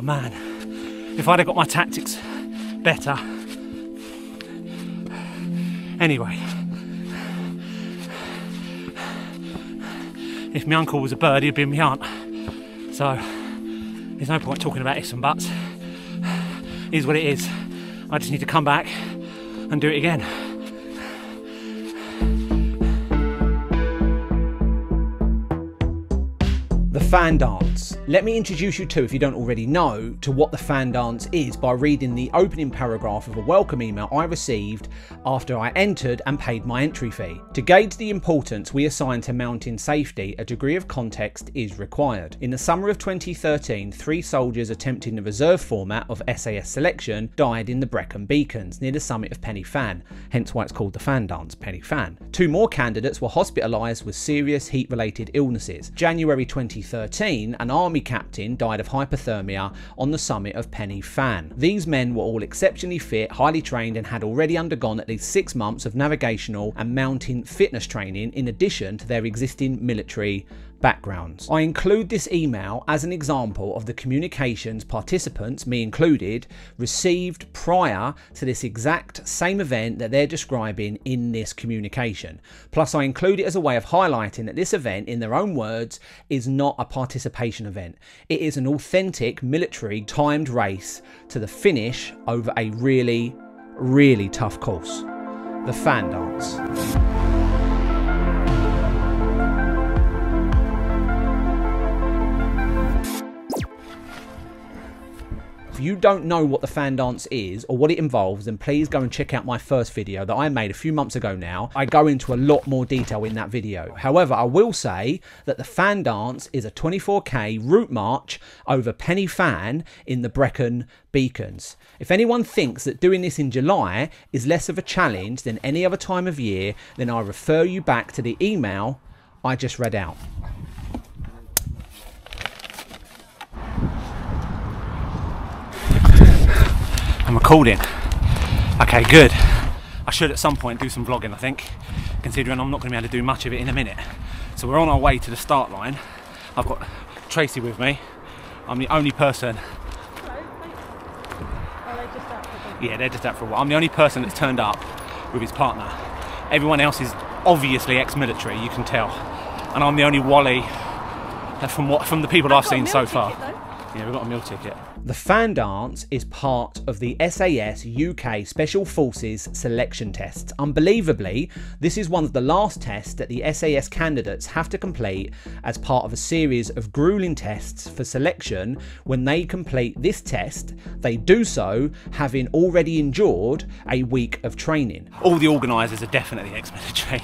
Oh man, if I'd have got my tactics better. Anyway, if my uncle was a bird, he'd be my aunt. So there's no point talking about ifs and buts. It is what it is. I just need to come back and do it again. Fan dance. Let me introduce you to, if you don't already know, to what the fan dance is by reading the opening paragraph of a welcome email I received after I entered and paid my entry fee. To gauge the importance we assign to mountain safety, a degree of context is required. In the summer of 2013, three soldiers attempting the reserve format of SAS selection died in the Brecon Beacons near the summit of Pen y Fan, hence why it's called the fan dance, Pen y Fan. Two more candidates were hospitalised with serious heat related illnesses. January 2013, an army captain died of hypothermia on the summit of Pen y Fan. These men were all exceptionally fit, highly trained, and had already undergone at least six months of navigational and mountain fitness training in addition to their existing military backgrounds. I include this email as an example of the communications participants, me included, received prior to this exact same event that they're describing in this communication. Plus, I include it as a way of highlighting that this event, in their own words, is not a participation event. It is an authentic military timed race to the finish over a really, really tough course. The fan dance. You don't know what the fan dance is or what it involves, then please go and check out my first video that I made a few months ago now. I go into a lot more detail in that video. However, I will say that the fan dance is a 24k route march over Pen y Fan in the Brecon Beacons. If anyone thinks that doing this in July is less of a challenge than any other time of year, then I refer you back to the email I just read out. I'm recording. Okay, good. I should at some point do some vlogging, I think, considering I'm not going to be able to do much of it in a minute. So we're on our way to the start line. I've got Tracy with me. I'm the only person. Yeah, they're just out for a while. I'm the only person that's turned up with his partner. Everyone else is obviously ex-military, you can tell, and I'm the only Wally uh, from what from the people I've seen so far. Yeah, we've got a meal ticket. The fan dance is part of the SAS UK Special Forces selection tests. Unbelievably, this is one of the last tests that the SAS candidates have to complete as part of a series of grueling tests for selection. When they complete this test, they do so having already endured a week of training. All the organisers are definitely ex-military.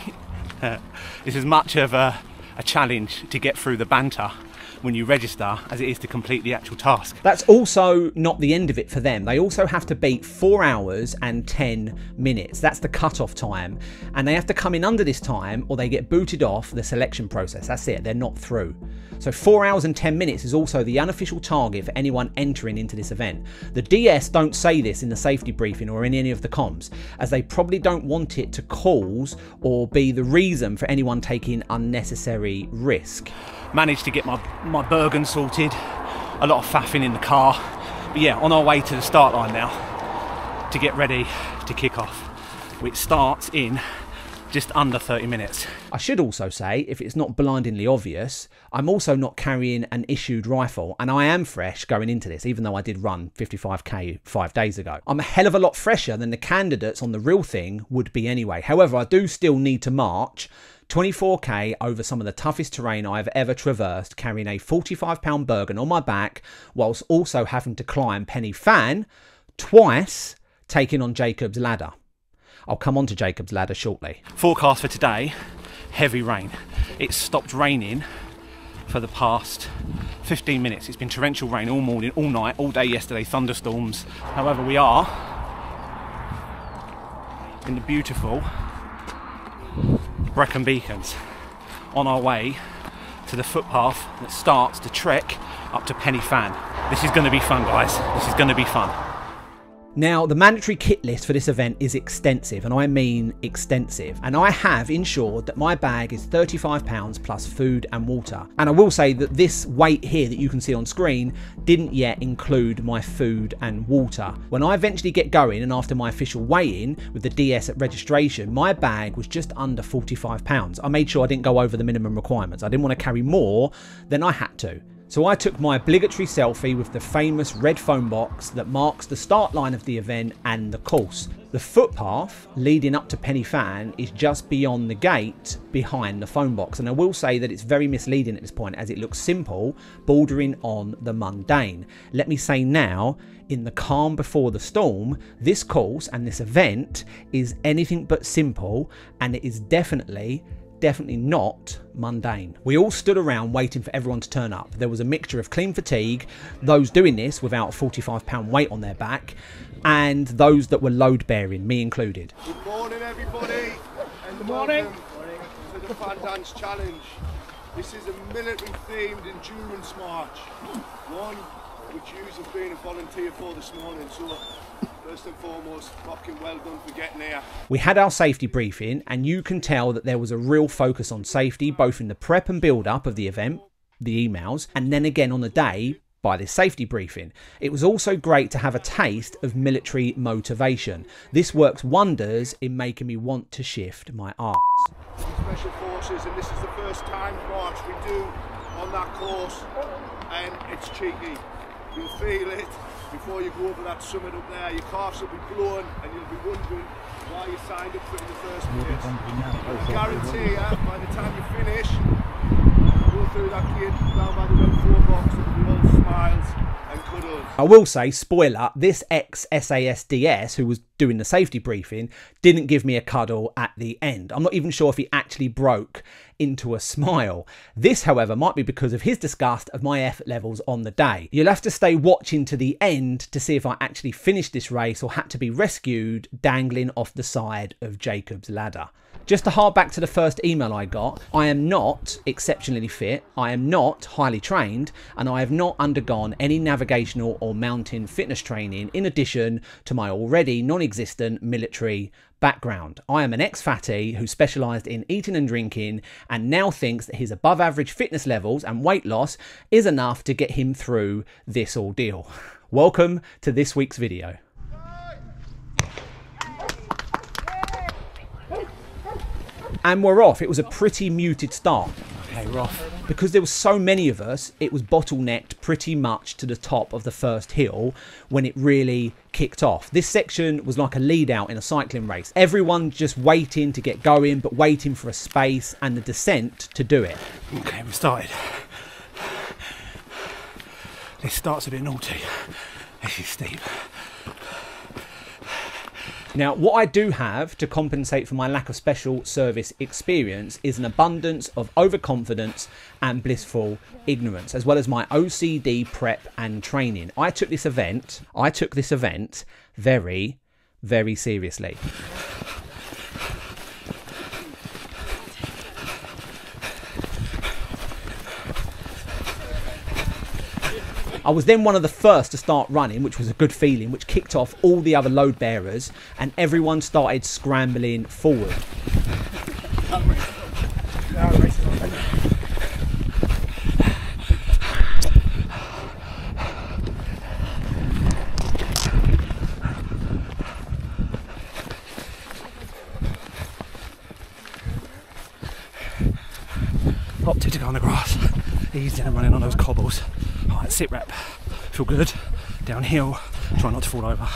it's as much of a, a challenge to get through the banter when you register as it is to complete the actual task. That's also not the end of it for them. They also have to beat four hours and 10 minutes. That's the cut-off time. And they have to come in under this time or they get booted off the selection process. That's it, they're not through. So four hours and 10 minutes is also the unofficial target for anyone entering into this event. The DS don't say this in the safety briefing or in any of the comms, as they probably don't want it to cause or be the reason for anyone taking unnecessary risk managed to get my, my Bergen sorted. A lot of faffing in the car. But yeah, on our way to the start line now to get ready to kick off, which starts in just under 30 minutes. I should also say, if it's not blindingly obvious, I'm also not carrying an issued rifle, and I am fresh going into this, even though I did run 55k five days ago. I'm a hell of a lot fresher than the candidates on the real thing would be anyway. However, I do still need to march 24k over some of the toughest terrain I've ever traversed, carrying a 45 pound Bergen on my back, whilst also having to climb Pen y Fan twice, taking on Jacob's Ladder. I'll come on to Jacob's Ladder shortly. Forecast for today heavy rain. It's stopped raining for the past 15 minutes. It's been torrential rain all morning, all night, all day yesterday, thunderstorms. However, we are in the beautiful Brecon Beacons on our way to the footpath that starts to trek up to Pen y Fan. This is going to be fun, guys. This is going to be fun. Now, the mandatory kit list for this event is extensive, and I mean extensive. And I have ensured that my bag is £35 plus food and water. And I will say that this weight here that you can see on screen didn't yet include my food and water. When I eventually get going, and after my official weigh in with the DS at registration, my bag was just under £45. I made sure I didn't go over the minimum requirements. I didn't want to carry more than I had to. So I took my obligatory selfie with the famous red phone box that marks the start line of the event and the course. The footpath leading up to Pen y Fan is just beyond the gate behind the phone box, and I will say that it's very misleading at this point as it looks simple, bordering on the mundane. Let me say now, in the calm before the storm, this course and this event is anything but simple, and it is definitely definitely not mundane. We all stood around waiting for everyone to turn up. There was a mixture of clean fatigue, those doing this without a 45 pound weight on their back, and those that were load bearing, me included. Good morning, everybody, and Good morning. welcome to the Fan Dance Challenge. This is a military-themed endurance march, one which you have been a volunteer for this morning. So, first and foremost, fucking well done for getting here. We had our safety briefing, and you can tell that there was a real focus on safety, both in the prep and build up of the event, the emails, and then again on the day by this safety briefing. It was also great to have a taste of military motivation. This works wonders in making me want to shift my arse. Special Forces, and this is the first time march we do on that course, and it's cheeky. You'll feel it before you go over that summit up there. Your calves will be blowing, and you'll be wondering why you signed up for it in the first place. I guarantee you, by the time you finish, go through that gate down by the red four box, it'll be all smiles and cuddles. I will say, spoiler, this ex SASDS who was doing the safety briefing didn't give me a cuddle at the end. I'm not even sure if he actually broke into a smile. This, however, might be because of his disgust of my effort levels on the day. You'll have to stay watching to the end to see if I actually finished this race or had to be rescued dangling off the side of Jacob's ladder. Just to hard back to the first email I got, I am not exceptionally fit, I am not highly trained, and I have not undergone any navigational or mountain fitness training in addition to my already non existent military background. I am an ex fatty who specialised in eating and drinking and now thinks that his above average fitness levels and weight loss is enough to get him through this ordeal. Welcome to this week's video. And we're off. It was a pretty muted start. Okay, we're off. Because there were so many of us, it was bottlenecked pretty much to the top of the first hill when it really kicked off. This section was like a lead out in a cycling race. Everyone just waiting to get going, but waiting for a space and the descent to do it. Okay, we started. This starts a bit naughty. This is steep. Now, what I do have to compensate for my lack of special service experience is an abundance of overconfidence and blissful ignorance, as well as my OCD prep and training. I took this event, I took this event very, very seriously. I was then one of the first to start running, which was a good feeling, which kicked off all the other load bearers, and everyone started scrambling forward. Opted to go on the grass. Easy and running on those cobbles. Sit rep. Feel good. Downhill. Try not to fall over.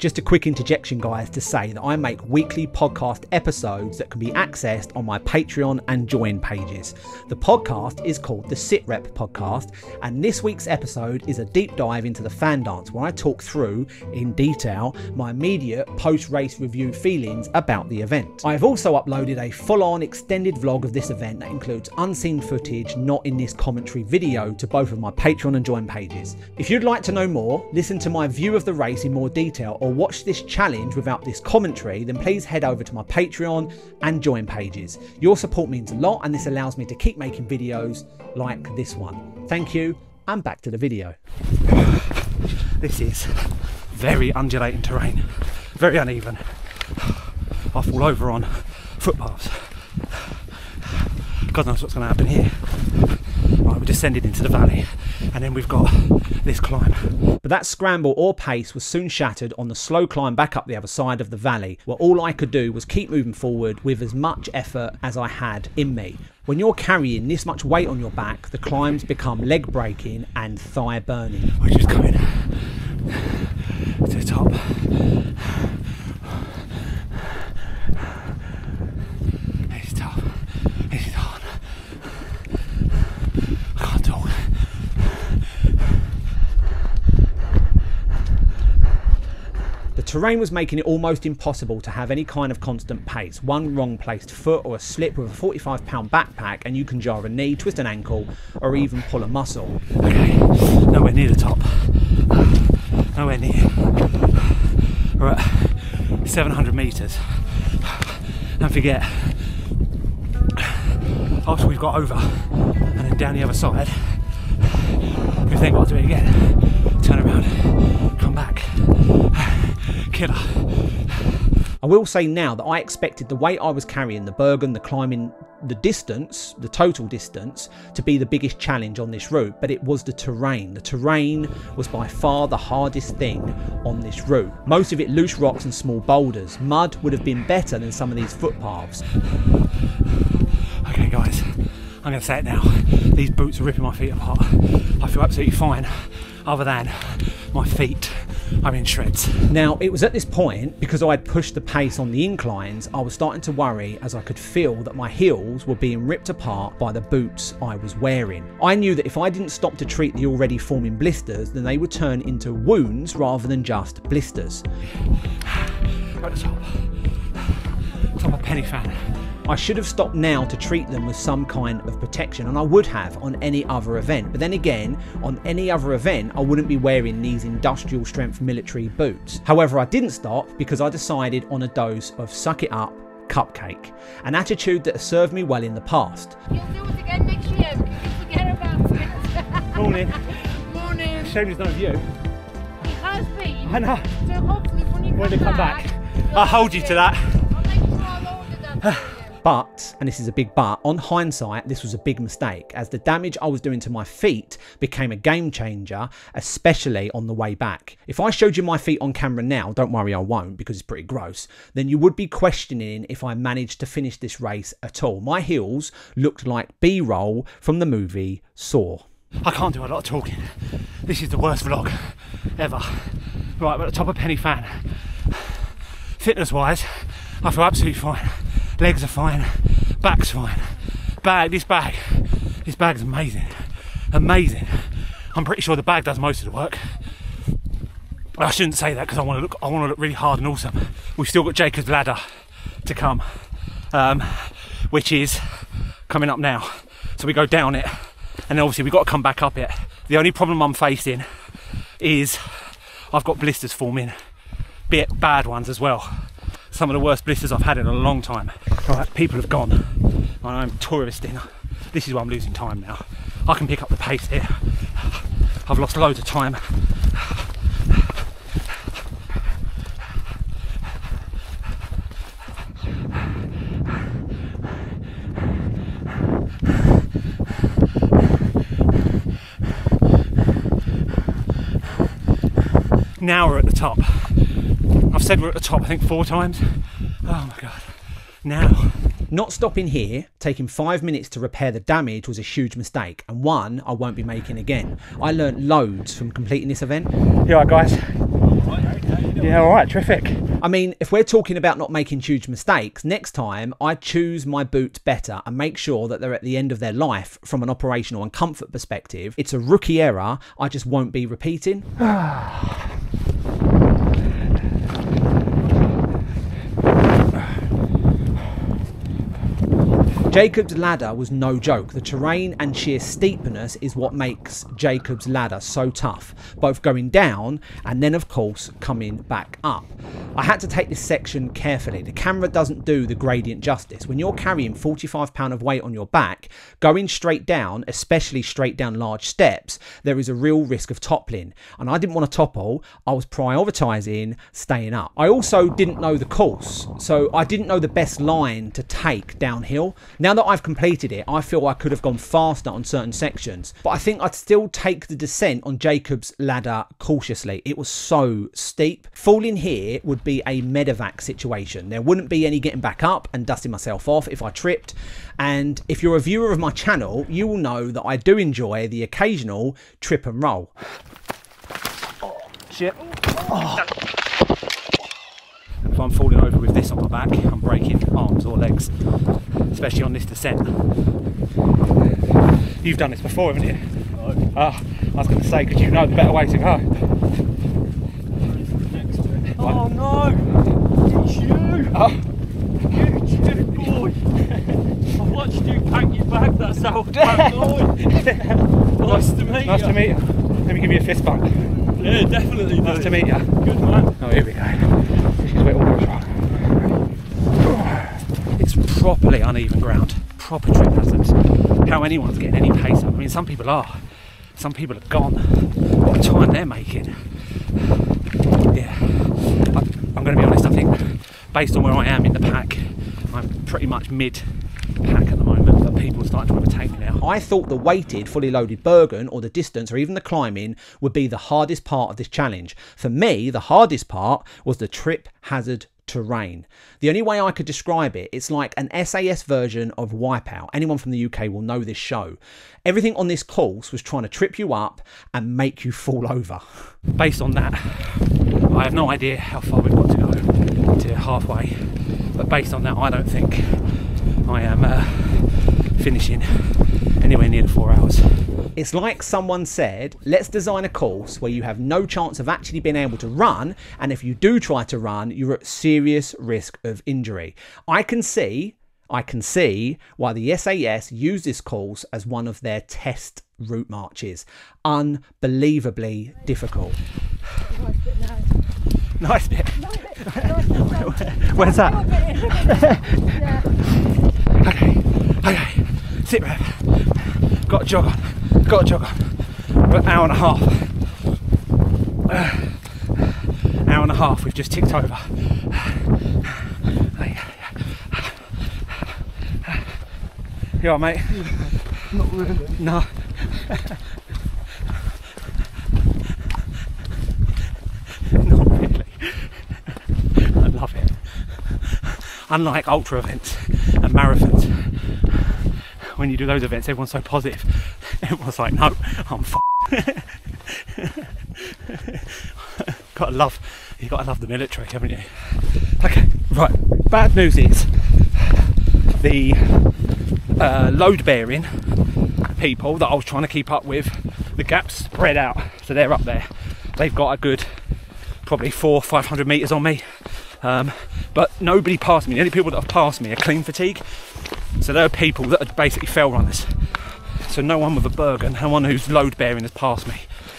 Just a quick interjection, guys, to say that I make weekly podcast episodes that can be accessed on my Patreon and join pages. The podcast is called the Sit Rep Podcast, and this week's episode is a deep dive into the fan dance where I talk through in detail my immediate post race review feelings about the event. I have also uploaded a full on extended vlog of this event that includes unseen footage not in this commentary video to both of my Patreon and join pages. If you'd like to know more, listen to my view of the race in more detail, or watch this challenge without this commentary, then please head over to my Patreon and join pages. Your support means a lot, and this allows me to keep making videos like this one. Thank you, and back to the video. This is very undulating terrain, very uneven. I fall over on footpaths. God knows what's going to happen here. Right, we descended into the valley, and then we've got this climb. But that scramble or pace was soon shattered on the slow climb back up the other side of the valley, where all I could do was keep moving forward with as much effort as I had in me. When you're carrying this much weight on your back, the climbs become leg breaking and thigh burning. We're just coming to the top. It's tough. This is hard. I can't talk. The terrain was making it almost impossible to have any kind of constant pace. One wrong placed foot or a slip with a 45 pound backpack, and you can jar a knee, twist an ankle, or even pull a muscle. Okay, nowhere near the top. Nowhere near. We're at 700 metres. Don't forget, after we've got over and then down the other side, we've then got to do it again. Turn around, come back. Killer. I will say now that I expected the weight I was carrying, the Bergen, the climbing, the distance, the total distance, to be the biggest challenge on this route, but it was the terrain. The terrain was by far the hardest thing on this route. Most of it loose rocks and small boulders. Mud would have been better than some of these footpaths. Okay, guys, I'm going to say it now. These boots are ripping my feet apart. I feel absolutely fine, other than my feet are in shreds. Now, it was at this point, because I had pushed the pace on the inclines, I was starting to worry as I could feel that my heels were being ripped apart by the boots I was wearing. I knew that if I didn't stop to treat the already forming blisters, then they would turn into wounds rather than just blisters. Right at the top. Top of Pen y Fan. I should have stopped now to treat them with some kind of protection, and I would have on any other event. But then again, on any other event, I wouldn't be wearing these industrial strength military boots. However, I didn't stop because I decided on a dose of suck it up cupcake, an attitude that has served me well in the past. You'll do it again next year forget about it. Morning. Morning. Shame there's no view. It has been. I know. So hopefully when you When come, they come back, I'll hold you to that. But, and this is a big but, on hindsight, this was a big mistake as the damage I was doing to my feet became a game changer, especially on the way back. If I showed you my feet on camera now, don't worry, I won't because it's pretty gross, then you would be questioning if I managed to finish this race at all. My heels looked like B roll from the movie Saw. I can't do a lot of talking. This is the worst vlog ever. Right, we're at the top of Pen y Fan. Fitness wise, I feel absolutely fine. Legs are fine, back's fine. Bag, this bag, this bag's amazing. Amazing. I'm pretty sure the bag does most of the work. I shouldn't say that because I want to look. I want to look really hard and awesome. We've still got Jacob's ladder to come, um, which is coming up now. So we go down it, and then obviously we've got to come back up it. The only problem I'm facing is I've got blisters forming, bit bad ones as well. Some of the worst blisters I've had in a long time. All right, people have gone. and I'm touristing. This is why I'm losing time now. I can pick up the pace here. I've lost loads of time. Now we're at the top. I've said we're at the top, I think, four times. Oh my god. Now, Not stopping here, taking five minutes to repair the damage was a huge mistake, and one I won't be making again. I learnt loads from completing this event. you alright, guys? Yeah, alright, terrific. I mean, if we're talking about not making huge mistakes, next time I choose my boots better and make sure that they're at the end of their life from an operational and comfort perspective. It's a rookie error I just won't be repeating. Jacob's Ladder was no joke. The terrain and sheer steepness is what makes Jacob's Ladder so tough, both going down and then, of course, coming back up. I had to take this section carefully. The camera doesn't do the gradient justice. When you're carrying 45 pound of weight on your back, going straight down, especially straight down large steps, there is a real risk of toppling. And I didn't want to topple. I was prioritising staying up. I also didn't know the course, so I didn't know the best line to take downhill. Now that I've completed it, I feel I could have gone faster on certain sections, but I think I'd still take the descent on Jacob's ladder cautiously. It was so steep. Falling here would be a medevac situation. There wouldn't be any getting back up and dusting myself off if I tripped. And if you're a viewer of my channel, you will know that I do enjoy the occasional trip and roll. Shit. If I'm falling over with this on my back, I'm breaking arms or legs, especially on this descent. You've done this before, haven't you? No. Ah, I was going to say, because you know the better way to go. Oh no! It's you! Oh, You boy! I watched you pack your bag, that's how I'm going. nice to meet nice you. Nice to meet you. Let me give you a fist bump. Yeah, definitely. Nice to meet you. Good man. Oh, here we go. This is where it all goes wrong. It's properly uneven ground. Proper trip hazards. How anyone's getting any pace up. I mean, some people are. Some people have gone. What time they're making. Yeah. I'm going to be honest, I think, based on where I am in the pack, I'm pretty much mid pack at the moment, but people are starting to overtake me now. I thought the weighted, fully loaded Bergen or the distance or even the climbing would be the hardest part of this challenge. For me, the hardest part was the trip hazard terrain. The only way I could describe it, it's like an SAS version of Wipeout. Anyone from the UK will know this show. Everything on this course was trying to trip you up and make you fall over. based on that, I have no idea how far we've got to go to halfway. But based on that, I don't think I am uh, finishing anywhere near the four hours. It's like someone said, let's design a course where you have no chance of actually being able to run, and if you do try to run, you're at serious risk of injury. I can see, I can see why the SAS use this course as one of their test route marches. Unbelievably difficult. Nice bit. Nice bit. Where's that? Okay, okay. Sit rep. Got a jog on. Got a jog on. An hour and a half. Hour and a half. We've just ticked over. You alright, mate? Not really. No. Not really. I love it. Unlike ultra events and marathons, when you do those events, everyone's so positive. Everyone's like, no, I'm gotta love, you gotta love the military, haven't you? Okay, right. Bad news is the uh, load bearing people that I was trying to keep up with, the gaps spread out, so they're up there. They've got a good probably four, five hundred meters on me, um, but nobody passed me. The only people that have passed me are clean fatigue, so there are people that are basically fell runners. So no one with a Bergen, no one who's load bearing has passed me,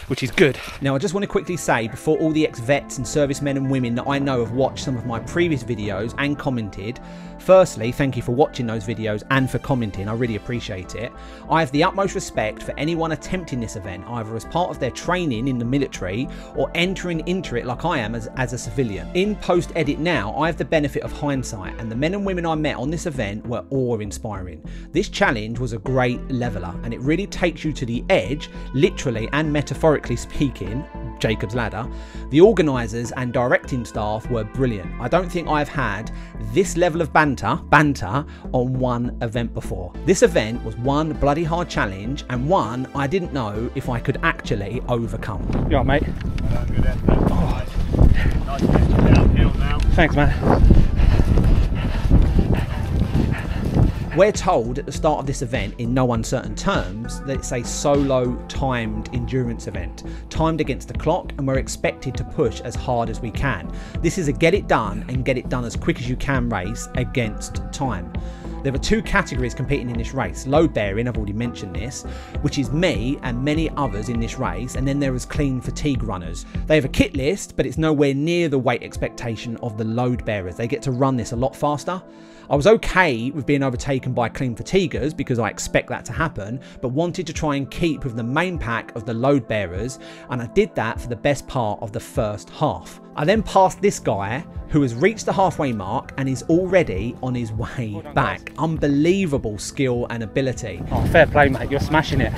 which is good. Now, I just want to quickly say before all the ex vets and servicemen and women that I know have watched some of my previous videos and commented, firstly, thank you for watching those videos and for commenting. I really appreciate it. I have the utmost respect for anyone attempting this event, either as part of their training in the military or entering into it like I am as, as a civilian. In post edit now, I have the benefit of hindsight, and the men and women I met on this event were awe inspiring. This challenge was a great leveler, and it really takes you to the edge, literally and metaphorically speaking. Jacob's Ladder, the organisers and directing staff were brilliant. I don't think I've had this level of banter, banter on one event before. This event was one bloody hard challenge and one I didn't know if I could actually overcome. You alright, mate? Uh, good effort. Nice getting downhill now. Thanks, man. We're told at the start of this event, in no uncertain terms, that it's a solo timed endurance event, timed against the clock, and we're expected to push as hard as we can. This is a get it done and get it done as quick as you can race against time. There are two categories competing in this race load bearing, I've already mentioned this, which is me and many others in this race, and then there is clean fatigue runners. They have a kit list, but it's nowhere near the weight expectation of the load bearers. They get to run this a lot faster. I was okay with being overtaken by clean fatiguers because I expect that to happen, but wanted to try and keep with the main pack of the load bearers, and I did that for the best part of the first half. I then passed this guy who has reached the halfway mark and is already on his way back. Unbelievable skill and ability. Oh, fair play, mate. You're smashing it.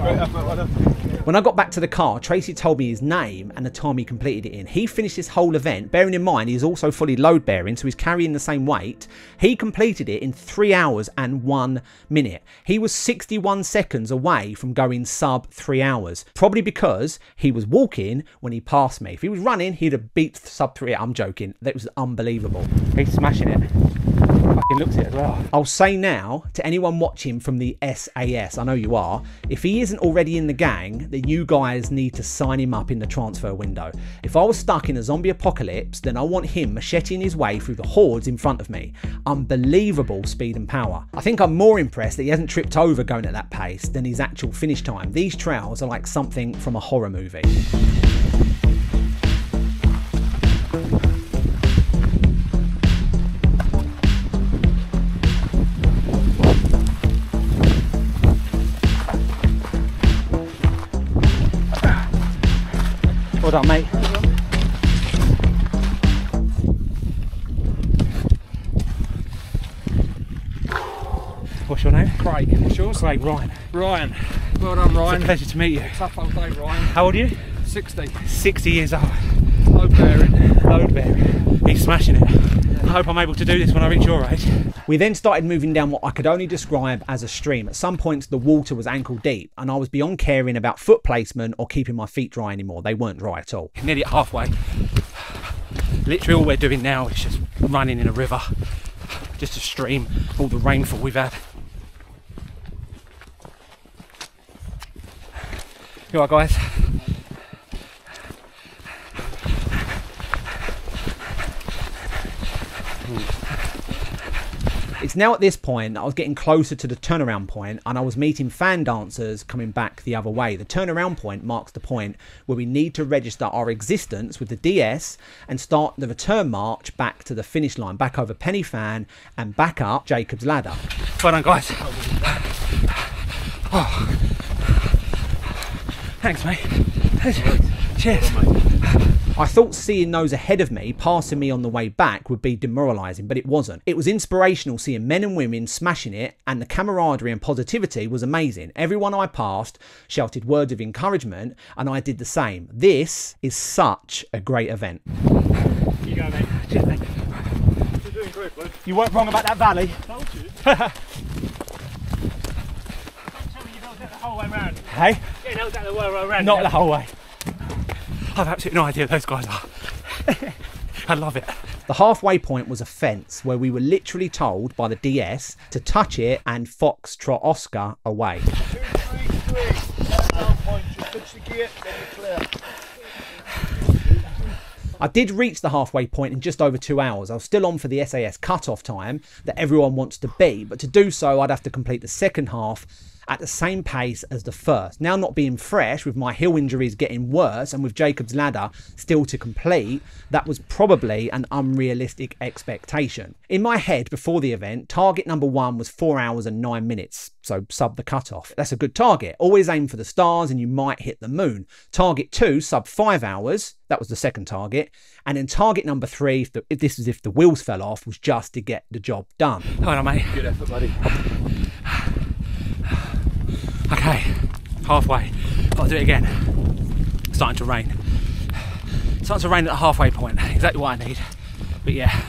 When I got back to the car, Tracy told me his name and the time he completed it in. He finished this whole event, bearing in mind he's also fully load bearing, so he's carrying the same weight. He completed it in three hours and one minute. He was 61 seconds away from going sub three hours, probably because he was walking when he passed me. If he was running, he'd have beat sub three. I'm joking. That was unbelievable. He's smashing it. Looks it as well. I'll say now to anyone watching from the SAS, I know you are, if he isn't already in the gang, then you guys need to sign him up in the transfer window. If I was stuck in a zombie apocalypse, then I want him macheting his way through the hordes in front of me. Unbelievable speed and power. I think I'm more impressed that he hasn't tripped over going at that pace than his actual finish time. These trails are like something from a horror movie. Done, mate. What's your name? Craig, what's yours? Craig Ryan. Ryan. Well done, It's a Ryan. pleasure to meet you. Tough old day, Ryan. How old are you? 60. 60 years old. Low bearing. Load bearing. He's smashing it. I hope I'm able to do this when I reach your age. We then started moving down what I could only describe as a stream. At some points, the water was ankle deep, and I was beyond caring about foot placement or keeping my feet dry anymore. They weren't dry at all. Nearly halfway. Literally all we're doing now is just running in a river. Just a stream. All the rainfall we've had. You alright guys? It's now at this point I was getting closer to the turnaround point and I was meeting fan dancers coming back the other way. The turnaround point marks the point where we need to register our existence with the DS and start the return march back to the finish line, back over Pen y Fan and back up Jacob's Ladder. Well done guys. Oh. Thanks mate. Cheers. I thought seeing those ahead of me passing me on the way back would be demoralising, but it wasn't. It was inspirational seeing men and women smashing it, and the camaraderie and positivity was amazing. Everyone I passed shouted words of encouragement, and I did the same. This is such a great event. You go, mate. Cheers mate. You're doing great, bud. You weren't wrong about that valley. Told you. Tell me you don't get the whole way round. Hey? Yeah, no, that the way around. Not the whole way. I've absolutely no idea who those guys are. I love it. The halfway point was a fence where we were literally told by the DS to touch it and Foxtrot Oscar away. Two, three, three. Down point, just touch the gate, then you're clear. I did reach the halfway point in just over two hours. I was still on for the SAS cut-off time that everyone wants to be, but to do so, I'd have to complete the second half at the same pace as the first. Now, not being fresh, with my heel injuries getting worse and with Jacob's Ladder still to complete, that was probably an unrealistic expectation. In my head before the event, target number one was four hours and nine minutes, so sub the cutoff. That's a good target. Always aim for the stars and you might hit the moon. Target two, sub five hours, that was the second target. And then target number three, if, the, if this is if the wheels fell off, was just to get the job done. Hold on, mate. Good effort, buddy. Okay, halfway. Gotta do it again. Starting to rain. It's Starting to rain at the halfway point. Exactly what I need. But yeah,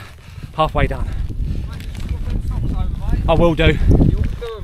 halfway done. I will do.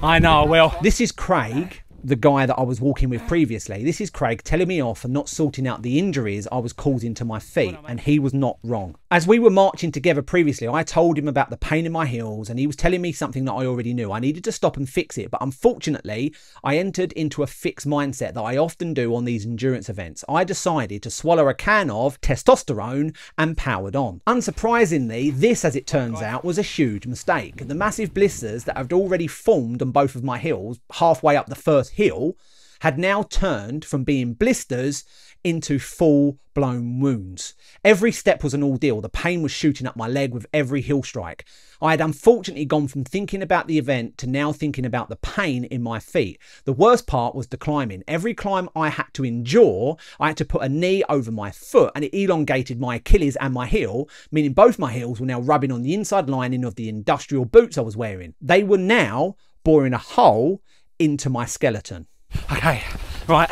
I know I will. This is Craig, the guy that I was walking with previously. This is Craig telling me off for not sorting out the injuries I was causing to my feet, and he was not wrong. As we were marching together previously, I told him about the pain in my heels and he was telling me something that I already knew. I needed to stop and fix it, but unfortunately, I entered into a fixed mindset that I often do on these endurance events. I decided to swallow a can of testosterone and powered on. Unsurprisingly, this, as it turns out, was a huge mistake. The massive blisters that had already formed on both of my heels halfway up the first hill had now turned from being blisters into full blown wounds. Every step was an ordeal. The pain was shooting up my leg with every heel strike. I had unfortunately gone from thinking about the event to now thinking about the pain in my feet. The worst part was the climbing. Every climb I had to endure, I had to put a knee over my foot and it elongated my Achilles and my heel, meaning both my heels were now rubbing on the inside lining of the industrial boots I was wearing. They were now boring a hole into my skeleton. Okay, right.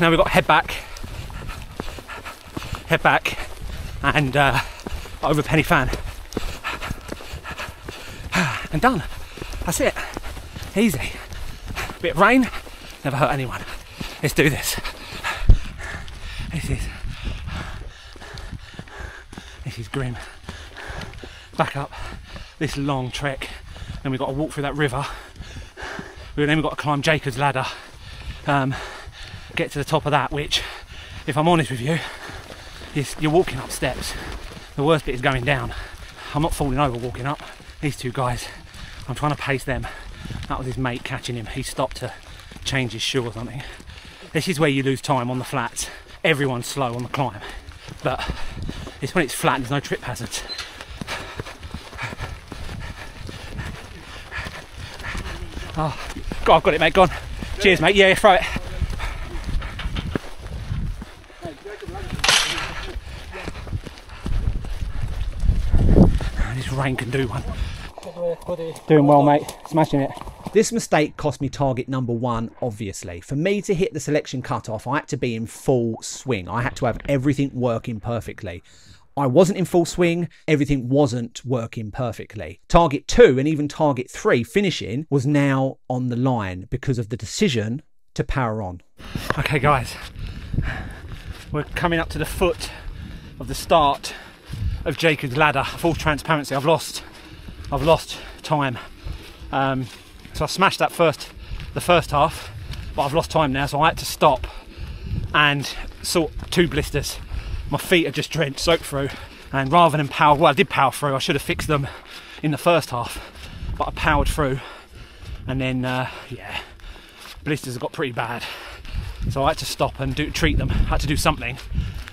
Now we've got to head back. Head back and uh, over Pen y Fan. And done. That's it. Easy. Bit of rain, never hurt anyone. Let's do this. This is this is grim. Back up this long trek, then we've got to walk through that river. Then we've got to climb Jacob's ladder um, get to the top of that, which, if I'm honest with you, is you're walking up steps. The worst bit is going down. I'm not falling over walking up. These two guys, I'm trying to pace them. That was his mate catching him. He stopped to change his shoe or something. This is where you lose time on the flats. Everyone's slow on the climb, but it's when it's flat and there's no trip hazards. Oh, God, I've got it, mate. Gone. Cheers, mate. Yeah, throw it. This rain can do one. Doing well, mate. Smashing it. This mistake cost me target number one, obviously. For me to hit the selection cutoff, I had to be in full swing. I had to have everything working perfectly. I wasn't in full swing, everything wasn't working perfectly. Target two and even target three finishing was now on the line because of the decision to power on. Okay, guys, we're coming up to the foot of the start of Jacob's ladder. Full transparency, I've lost, I've lost time. Um, so I smashed that first, the first half, but I've lost time now, so I had to stop and sort two blisters my feet are just drenched, soaked through. And rather than power, well, I did power through. I should have fixed them in the first half, but I powered through. And then, uh, yeah, blisters got pretty bad. So I had to stop and do, treat them. I had to do something.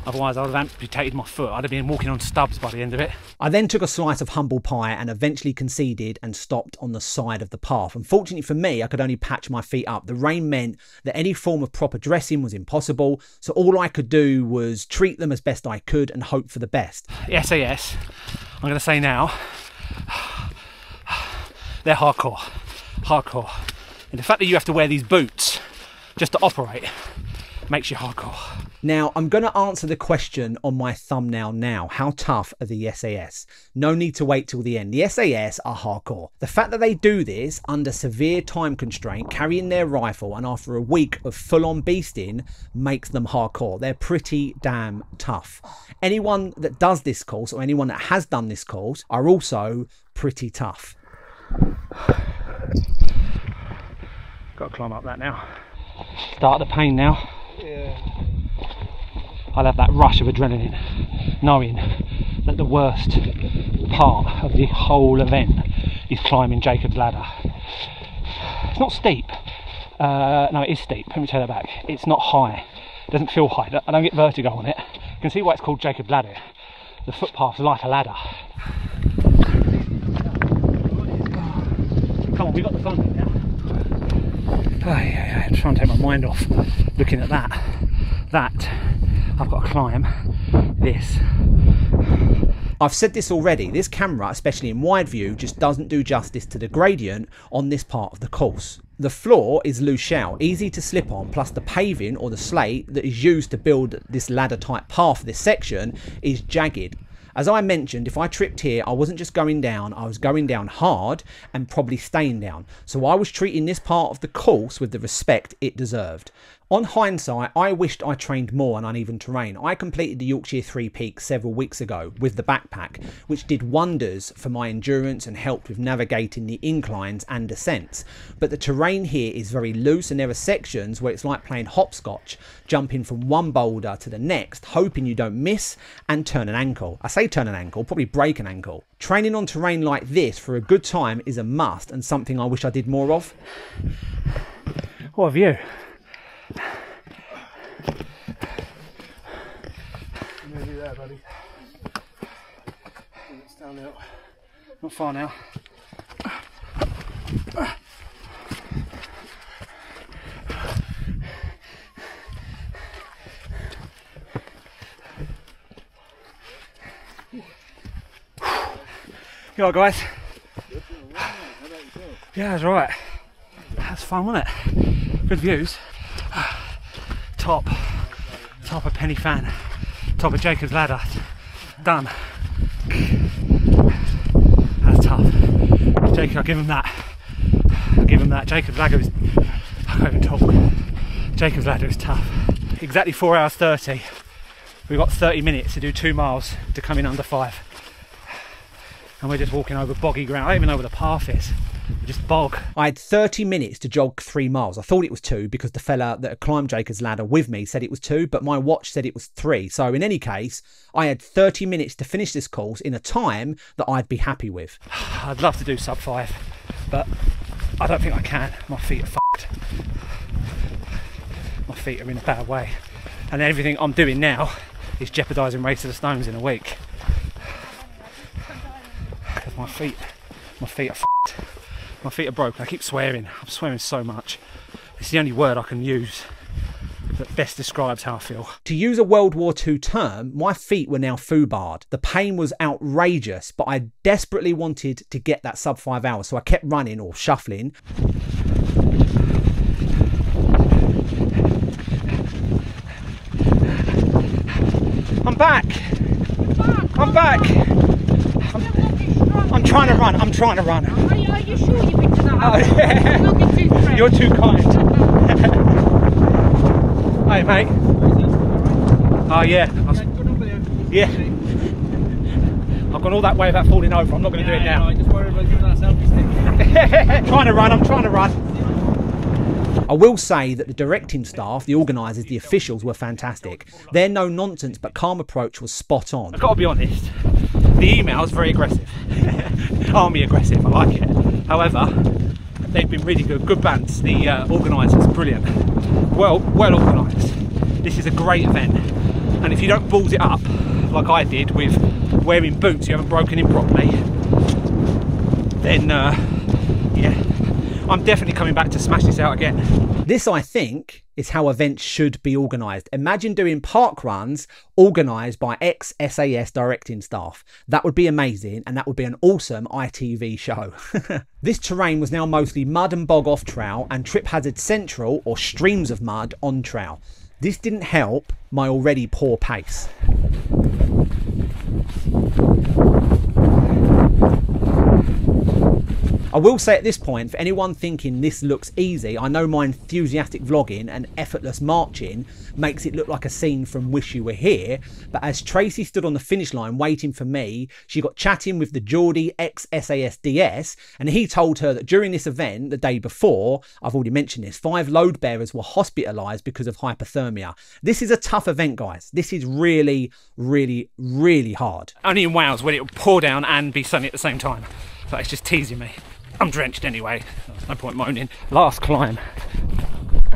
Otherwise, I would have amputated my foot. I'd have been walking on stubs by the end of it. I then took a slice of humble pie and eventually conceded and stopped on the side of the path. Unfortunately for me, I could only patch my feet up. The rain meant that any form of proper dressing was impossible, so all I could do was treat them as best I could and hope for the best. The SAS, I'm going to say now, they're hardcore. Hardcore. And the fact that you have to wear these boots just to operate makes you hardcore. Now, I'm going to answer the question on my thumbnail now. How tough are the SAS? No need to wait till the end. The SAS are hardcore. The fact that they do this under severe time constraint, carrying their rifle, and after a week of full on beasting, makes them hardcore. They're pretty damn tough. Anyone that does this course, or anyone that has done this course, are also pretty tough. Got to climb up that now. Start the pain now. Yeah. I'll have that rush of adrenaline, knowing that the worst part of the whole event is climbing Jacob's ladder. It's not steep. Uh, no, it is steep. Let me you that back. It's not high. It doesn't feel high. I don't get vertigo on it. You can see why it's called Jacob's ladder. The footpath's like a ladder. Come on, we got the fun now. Oh, yeah, yeah, I'm trying to take my mind off looking at that. That I've got to climb this. I've said this already, this camera, especially in wide view, just doesn't do justice to the gradient on this part of the course. The floor is loose shell, easy to slip on, plus the paving or the slate that is used to build this ladder type path this section is jagged. As I mentioned, if I tripped here, I wasn't just going down, I was going down hard and probably staying down. So I was treating this part of the course with the respect it deserved. On hindsight, I wished I trained more on uneven terrain. I completed the Yorkshire Three Peaks several weeks ago with the backpack, which did wonders for my endurance and helped with navigating the inclines and descents. But the terrain here is very loose and there are sections where it's like playing hopscotch, jumping from one boulder to the next, hoping you don't miss and turn an ankle. I say turn an ankle, probably break an ankle. Training on terrain like this for a good time is a must and something I wish I did more of. What have you? Nearly there, buddy. It's downhill. Not far now. You alright, guys? Yeah, that's right. That's fun, wasn't it? Good views. Top, top of Pen y Fan, top of Jacob's Ladder. Done. That's tough. Jacob, I'll give him that. I'll give him that. Jacob's ladder is. I can't even talk. Jacob's ladder is tough. Exactly four hours 30. We've got 30 minutes to do two miles to come in under five. And we're just walking over boggy ground. I don't even know where the path is. Just bog. I had 30 minutes to jog three miles. I thought it was two because the fella that climbed Jacob's ladder with me said it was two, but my watch said it was three. So, in any case, I had 30 minutes to finish this course in a time that I'd be happy with. I'd love to do sub five, but I don't think I can. My feet are fucked. My feet are in a bad way. And everything I'm doing now is jeopardising Race to the Stones in a week. Because my feet, my feet are fucked. My feet are broken. I keep swearing. I'm swearing so much. It's the only word I can use that best describes how I feel. To use a World War II term, my feet were now foobarred. The pain was outrageous, but I desperately wanted to get that sub five hours, so I kept running or shuffling. I'm back. I'm back. I'm trying to run. I'm trying to run. Are you, are you sure you picked it up? Oh, yeah. You're too. Kind. hey, mate. Oh, yeah. I was- yeah. I've gone all that way without falling over. I'm not going to do it now. just worried about doing that selfie stick. trying to run. I'm trying to run. I will say that the directing staff, the organisers, the officials were fantastic. Their no nonsense but calm approach was spot on. I've got to be honest. The email is very aggressive. Army aggressive. I like it. However, they've been really good. Good bands. The uh, organisers, brilliant. Well, well organised. This is a great event. And if you don't balls it up like I did with wearing boots you haven't broken in properly, then uh, I'm definitely coming back to smash this out again. This, I think, is how events should be organised. Imagine doing park runs organised by ex SAS directing staff. That would be amazing, and that would be an awesome ITV show. this terrain was now mostly mud and bog off trail, and trip hazard central or streams of mud on trail. This didn't help my already poor pace. I will say at this point, for anyone thinking this looks easy, I know my enthusiastic vlogging and effortless marching makes it look like a scene from Wish You Were Here. But as Tracy stood on the finish line waiting for me, she got chatting with the Geordie ex SAS DS, and he told her that during this event, the day before, I've already mentioned this, five load bearers were hospitalised because of hypothermia. This is a tough event, guys. This is really, really, really hard. Only in Wales would it pour down and be sunny at the same time. So it's just teasing me. I'm drenched anyway. No point moaning. Last climb.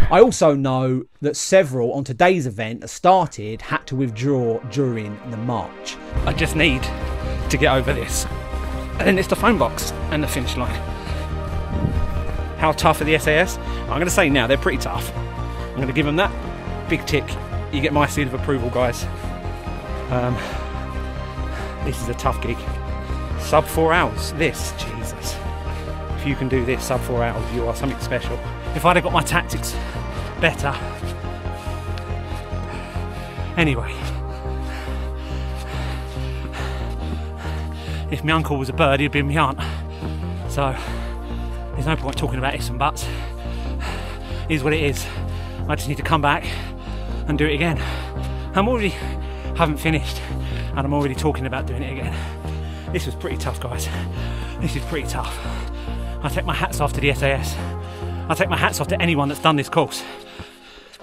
I also know that several on today's event that started had to withdraw during the march. I just need to get over this. And then it's the phone box and the finish line. How tough are the SAS? I'm going to say now they're pretty tough. I'm going to give them that big tick. You get my seal of approval, guys. Um, this is a tough gig. Sub four hours. This, Jesus. If you can do this sub four out of you are something special. If I'd have got my tactics better. Anyway, if my uncle was a bird, he'd be my aunt. So there's no point talking about ifs and buts. It is what it is. I just need to come back and do it again. I'm already haven't finished and I'm already talking about doing it again. This was pretty tough, guys. This is pretty tough. I take my hats off to the SAS. I take my hats off to anyone that's done this course.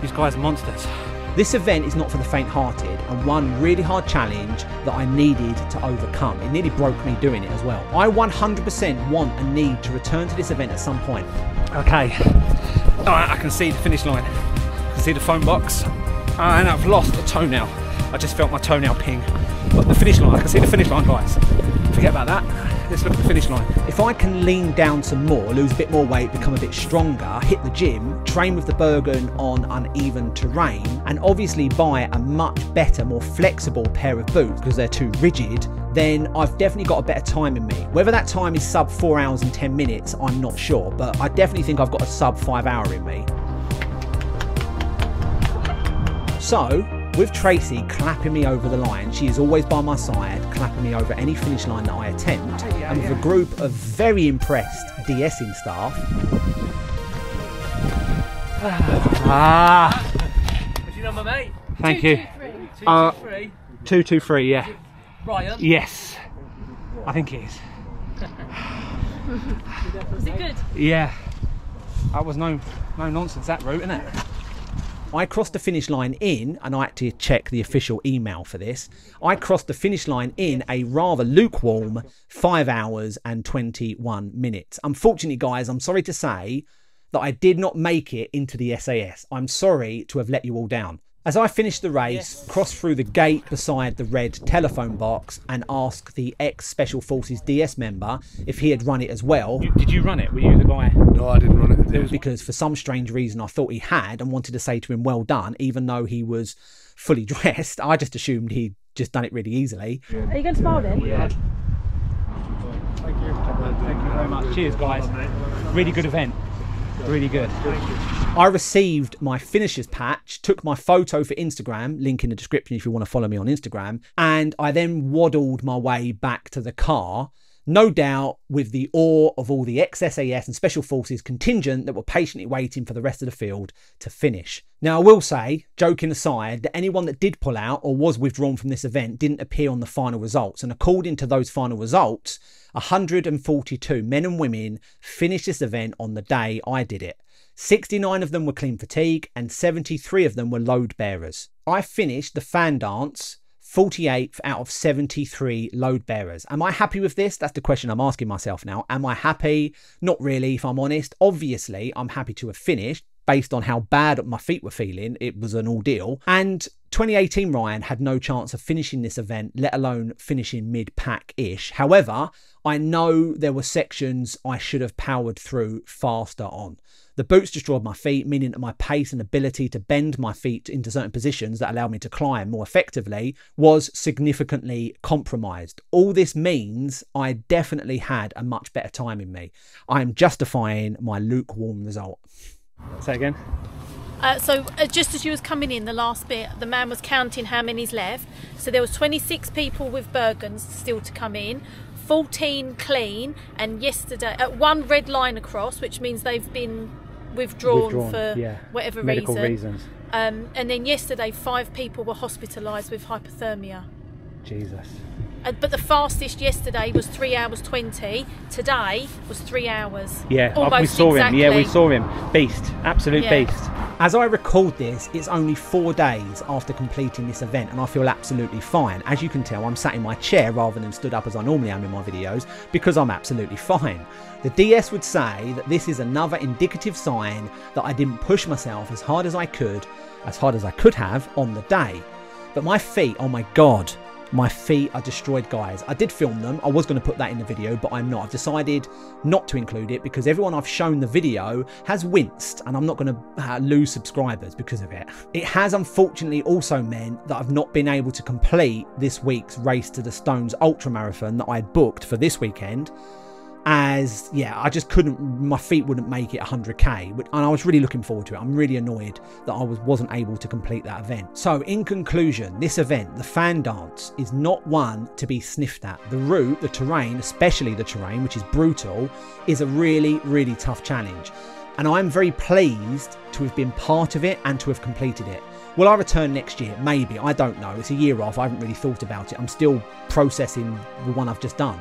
These guys are monsters. This event is not for the faint hearted and one really hard challenge that I needed to overcome. It nearly broke me doing it as well. I 100% want and need to return to this event at some point. Okay. Alright, I can see the finish line. I can see the phone box. Ah, and I've lost a toenail. I just felt my toenail ping. But the finish line, I can see the finish line, guys. Forget about that. Let's look at the finish line. If I can lean down some more, lose a bit more weight, become a bit stronger, hit the gym, train with the Bergen on uneven terrain, and obviously buy a much better, more flexible pair of boots because they're too rigid, then I've definitely got a better time in me. Whether that time is sub 4 hours and 10 minutes, I'm not sure, but I definitely think I've got a sub 5 hour in me. So, with Tracy clapping me over the line, she is always by my side, clapping me over any finish line that I attempt, and with a group of very impressed DSing staff, Ah, What's your number, mate? thank you. Two, Uh, two, three. 223, yeah. Ryan. Yes. I think it is. Was it good? Yeah. That was no no nonsense, that route, isn't it? I crossed the finish line in, and I had to check the official email for this. I crossed the finish line in a rather lukewarm 5 hours and 21 minutes. Unfortunately, guys, I'm sorry to say that I did not make it into the SAS. I'm sorry to have let you all down. As I finished the race, crossed through the gate beside the red telephone box and asked the ex Special Forces DS member if he had run it as well, Did you run it? Were you the guy? No, I didn't run it. It was because for some strange reason I thought he had and wanted to say to him, well done, even though he was fully dressed. I just assumed he'd just done it really easily. Are you going to smile then? Yeah. Thank you. Thank you very much. Cheers, guys. Really good event. Really good. I received my finishers patch, took my photo for Instagram, link in the description if you want to follow me on Instagram, and I then waddled my way back to the car. No doubt with the awe of all the ex-SAS and Special Forces contingent that were patiently waiting for the rest of the field to finish. Now, I will say, joking aside, that anyone that did pull out or was withdrawn from this event didn't appear on the final results. And according to those final results, 142 men and women finished this event on the day I did it. 69 of them were clean fatigue and 73 of them were load bearers. I finished the fan dance 48th out of 73 load bearers. Am I happy with this? That's the question I'm asking myself now. Am I happy? Not really, if I'm honest. Obviously, I'm happy to have finished based on how bad my feet were feeling. It was an ordeal. And 2018 Ryan had no chance of finishing this event, let alone finishing mid pack ish. However, I know there were sections I should have powered through faster on. The boots destroyed my feet, meaning that my pace and ability to bend my feet into certain positions that allowed me to climb more effectively was significantly compromised. All this means I definitely had a much better time in me. I am justifying my lukewarm result. Say again. Uh, so uh, just as you was coming in, the last bit, the man was counting how many's left. So there was 26 people with Bergens still to come in, 14 clean, and yesterday uh, one red line across, which means they've been withdrawn, Withdrawn, for yeah. whatever Medical reason. reasons. Um, and then yesterday, five people were hospitalised with hypothermia. Jesus. Uh, but the fastest yesterday was three hours 20. Today was three hours. Yeah, uh, Almost we saw him. Yeah, we saw him. Beast. Absolute Yeah. beast. As I record this, it's only four days after completing this event, and I feel absolutely fine. As you can tell, I'm sat in my chair rather than stood up as I normally am in my videos because I'm absolutely fine. The DS would say that this is another indicative sign that I didn't push myself as hard as I could, as hard as I could have on the day. But my feet, oh my god, my feet are destroyed, guys. I did film them. I was going to put that in the video, but I'm not. I've decided not to include it because everyone I've shown the video has winced and I'm not going to uh, lose subscribers because of it. It has unfortunately also meant that I've not been able to complete this week's Race to the Stones Ultra Marathon that I had booked for this weekend as yeah i just couldn't my feet wouldn't make it 100k and i was really looking forward to it. I'm really annoyed that i was wasn't able to complete that event. So in conclusion this event the fan dance is not one to be sniffed at. The route the terrain especially the terrain which is brutal is a really really tough challenge. And I'm very pleased to have been part of it and to have completed it. Will I return next year? Maybe. I don't know. It's a year off. I haven't really thought about it. I'm still processing the one I've just done.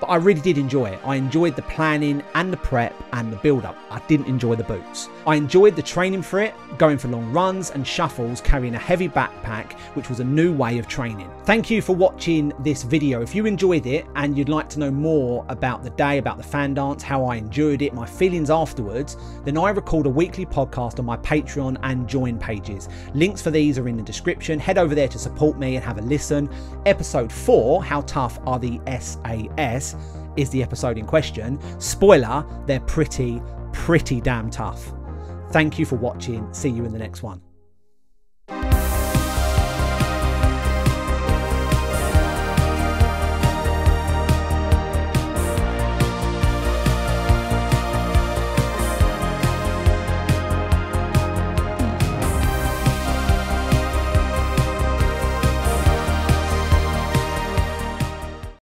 But I really did enjoy it. I enjoyed the planning and the prep and the build up. I didn't enjoy the boots. I enjoyed the training for it, going for long runs and shuffles, carrying a heavy backpack, which was a new way of training. Thank you for watching this video. If you enjoyed it and you'd like to know more about the day, about the fan dance, how I enjoyed it, my feelings afterwards, then I record a weekly podcast on my Patreon and join pages. Links for these are in the description. Head over there to support me and have a listen. Episode 4 How Tough Are the SAS? is the episode in question. Spoiler, they're pretty, pretty damn tough. Thank you for watching. See you in the next one.